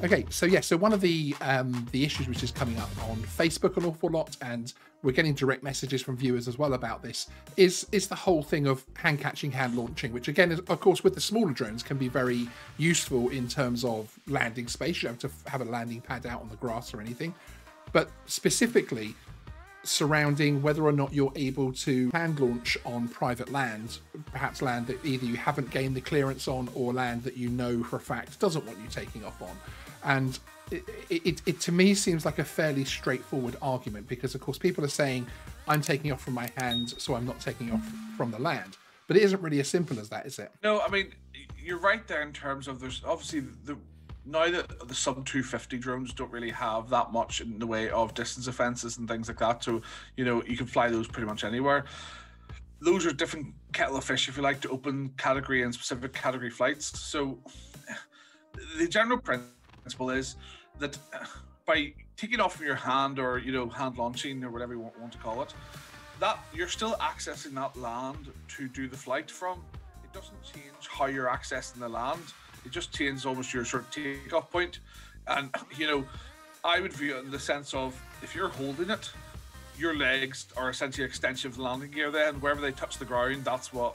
Okay, so yeah, so one of the um, the issues which is coming up on Facebook an awful lot, and we're getting direct messages from viewers as well about this, is is the whole thing of hand catching, hand launching, which again, is, of course, with the smaller drones, can be very useful in terms of landing space. You don't have to have a landing pad out on the grass or anything, but specifically surrounding whether or not you're able to hand launch on private land, perhaps land that either you haven't gained the clearance on or land that you know for a fact doesn't want you taking off on. And it, it, it, to me seems like a fairly straightforward argument because of course people are saying i'm taking off from my hand so i'm not taking off from the land. But it isn't really as simple as that is it? No i mean you're right there in terms of there's obviously the now that the sub 250 drones don't really have that much in the way of distance offenses and things like that so you know you can fly those pretty much anywhere those are different kettle of fish if you like to open category and specific category flights so the general principle is that by taking off from your hand or you know hand launching or whatever you want to call it, that you're still accessing that land to do the flight from. It doesn't change how you're accessing the land. It just changes almost your sort of takeoff point. And you know, I would view it in the sense of if you're holding it, your legs are essentially an extension of the landing gear. Then wherever they touch the ground, that's what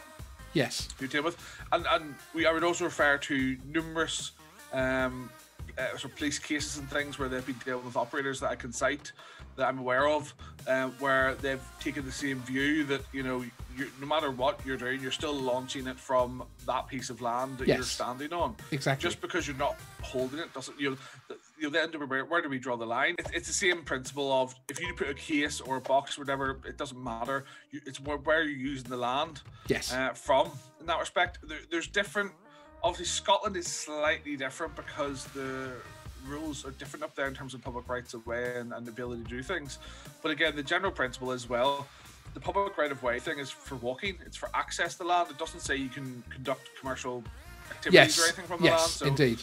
yes you deal with. And and we I would also refer to numerous um, uh, sort of police cases and things where they've been dealing with operators that I can cite that I'm aware of, uh, where they've taken the same view that you know, no matter what you're doing, you're still launching it from that piece of land that yes. you're standing on. Exactly. Just because you're not holding it doesn't you know. You know, then where, where do we draw the line? It's, it's the same principle of if you put a case or a box or whatever, it doesn't matter. You, it's where, where you're using the land. Yes. Uh, from in that respect, there, there's different obviously Scotland is slightly different because the rules are different up there in terms of public rights of way and, and the ability to do things. But again, the general principle as well. The public right of way thing is for walking. It's for access to land. It doesn't say you can conduct commercial activities yes. or anything from the yes, land. So indeed.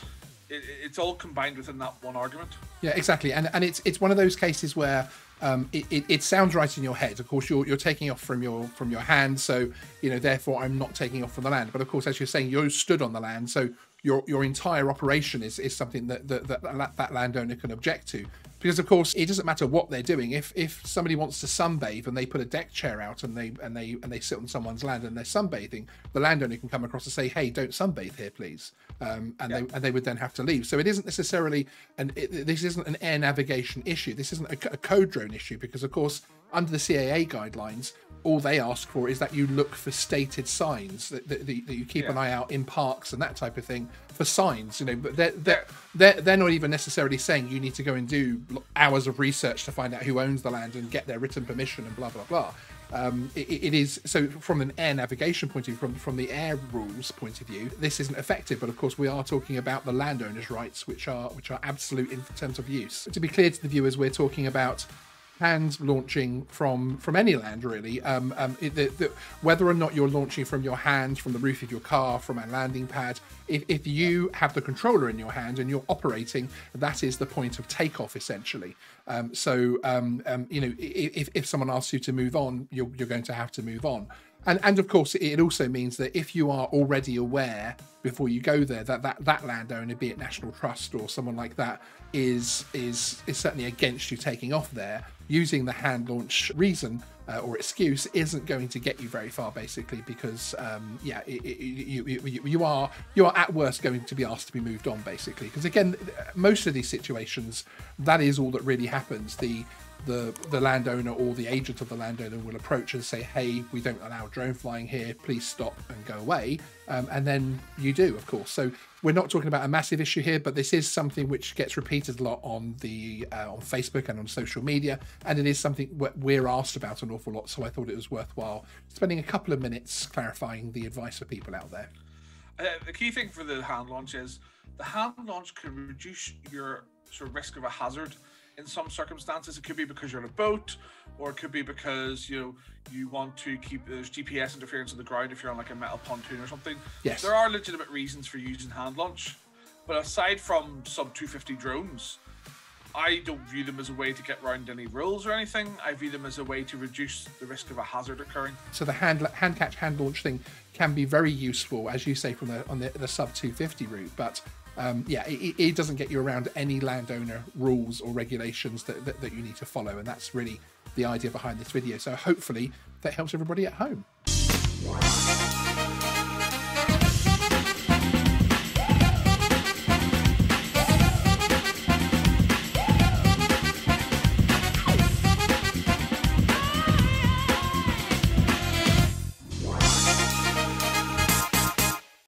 It, it's all combined within that one argument. Yeah, exactly. And and it's it's one of those cases where um, it, it, it, sounds right in your head. Of course, you're, you're taking off from your from your hand, so you know therefore I'm not taking off from the land. But of course, as you're saying, you're stood on the land, so your your entire operation is, is something that that, that that landowner can object to because of course it doesn't matter what they're doing. If if somebody wants to sunbathe and they put a deck chair out and they and they and they sit on someone's land and they're sunbathing the landowner can come across and say hey don't sunbathe here please. Um, and yeah. they and they would then have to leave. So it isn't necessarily and this isn't an air navigation issue. This isn't a, a code drone issue because of course under the CAA guidelines all they ask for is that you look for stated signs that, that, that you keep yeah. an eye out in parks and that type of thing for signs you know but they're, they're, they're, they're not even necessarily saying you need to go and do hours of research to find out who owns the land and get their written permission and blah blah blah. Um, it, it is so from an air navigation point of view from, from the air rules point of view this isn't effective but of course we are talking about the landowner's rights which are which are absolute in terms of use. To be clear to the viewers we're talking about hand launching from from any land really. Um, um, it, the, the, whether or not you're launching from your hand, from the roof of your car, from a landing pad, if, if you have the controller in your hand and you're operating, that is the point of takeoff essentially. Um, so um, um, you know, if, if someone asks you to move on, you're, you're going to have to move on and and of course it also means that if you are already aware before you go there that that, that landowner be it national trust or someone like that is is is certainly against you taking off there using the hand launch reason uh, or excuse isn't going to get you very far basically because um, yeah it, it, you, you, you are you are at worst going to be asked to be moved on basically. Because again most of these situations that is all that really happens. The the the landowner or the agent of the landowner will approach and say, "Hey, we don't allow drone flying here. Please stop and go away." Um, and then you do, of course. So we're not talking about a massive issue here, but this is something which gets repeated a lot on the uh, on Facebook and on social media, and it is something we're asked about an awful lot. So I thought it was worthwhile spending a couple of minutes clarifying the advice for people out there. Uh, the key thing for the hand launch is the hand launch can reduce your sort of risk of a hazard in some circumstances it could be because you're on a boat or it could be because you know you want to keep there's gps interference on the ground if you're on like a metal pontoon or something yes there are legitimate reasons for using hand launch but aside from sub 250 drones I don't view them as a way to get around any rules or anything. I view them as a way to reduce the risk of a hazard occurring. So the hand hand catch hand launch thing can be very useful, as you say, from the on the, the sub 250 route. But um, yeah, it, it, doesn't get you around any landowner rules or regulations that, that, that you need to follow, and that's really the idea behind this video. So hopefully that helps everybody at home.